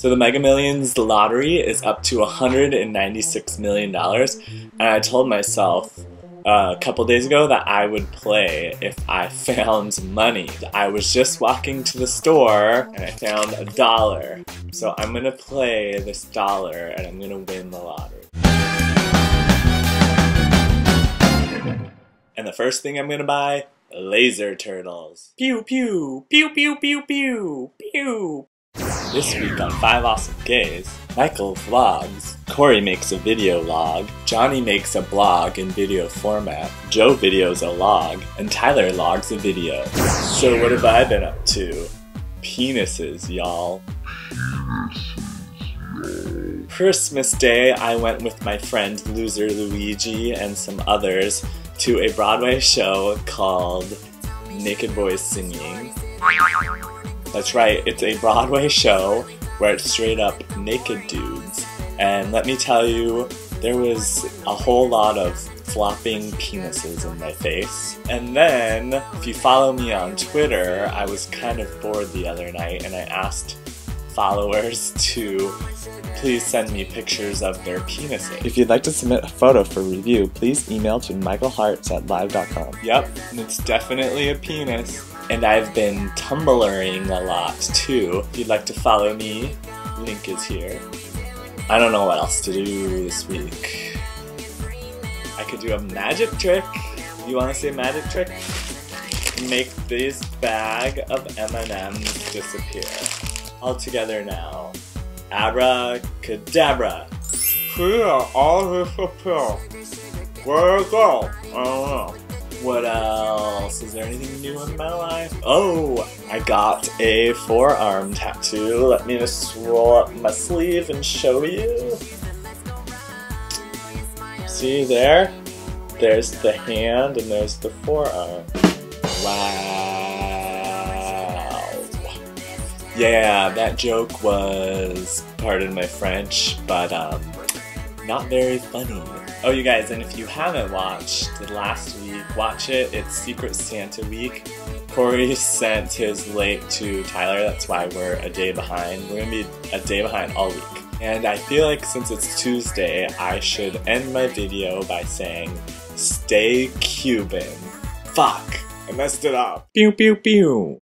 So the Mega Millions lottery is up to $196 million, and I told myself uh, a couple days ago that I would play if I found money. I was just walking to the store and I found a dollar. So I'm gonna play this dollar and I'm gonna win the lottery. And the first thing I'm gonna buy, laser turtles. Pew pew, pew pew pew pew, pew. This week on 5 Awesome Gays, Michael vlogs, Corey makes a video log, Johnny makes a blog in video format, Joe videos a log, and Tyler logs a video. So what have I been up to? Penises, y'all. Christmas Day, I went with my friend Loser Luigi and some others to a Broadway show called Naked Boys Singing. That's right, it's a Broadway show where it's straight up naked dudes. And let me tell you, there was a whole lot of flopping penises in my face. And then, if you follow me on Twitter, I was kind of bored the other night and I asked followers to please send me pictures of their penises. If you'd like to submit a photo for review, please email to michaelhartz at live.com. Yep, and it's definitely a penis. And I've been tumblering a lot too. If you'd like to follow me, link is here. I don't know what else to do this week. I could do a magic trick. You want to see a magic trick? Make this bag of M&Ms disappear. All together now. Abracadabra. Here, all disappear. Where it go? I don't know. What else? Is there anything new in my life? Oh, I got a forearm tattoo. Let me just roll up my sleeve and show you. See there? There's the hand and there's the forearm. Wow. Yeah, that joke was, pardon my French, but um, not very funny. Oh, you guys, and if you haven't watched the last week, watch it. It's Secret Santa week. Corey sent his late to Tyler, that's why we're a day behind. We're gonna be a day behind all week. And I feel like since it's Tuesday, I should end my video by saying, stay Cuban. Fuck, I messed it up. Pew pew pew.